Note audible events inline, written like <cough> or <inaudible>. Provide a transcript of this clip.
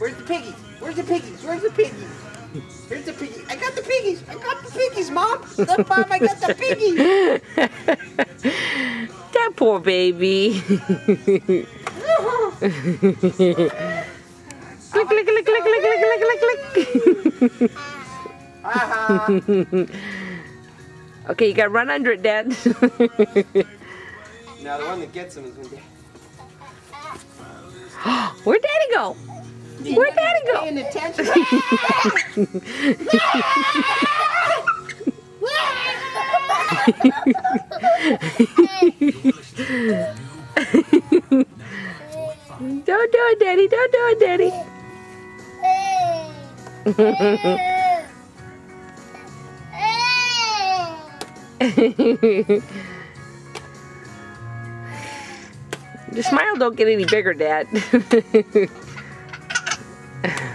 Where's the piggies? Where's the piggies? Where's the piggies? Here's the piggies. I got the piggies. I got the piggies, Mom. Look, Mom, I got the piggies. <laughs> that poor baby. <laughs> click, click, click, click, click, click, click, click, click. Uh-huh. okay, you gotta run under it, Dad. <laughs> now the one that gets him is gonna be. <gasps> Where'd Daddy go? Where'd Daddy go? Paying attention. <laughs> Don't do it, Daddy. Don't do it, Daddy. <laughs> Your smile don't get any bigger, Dad. <laughs>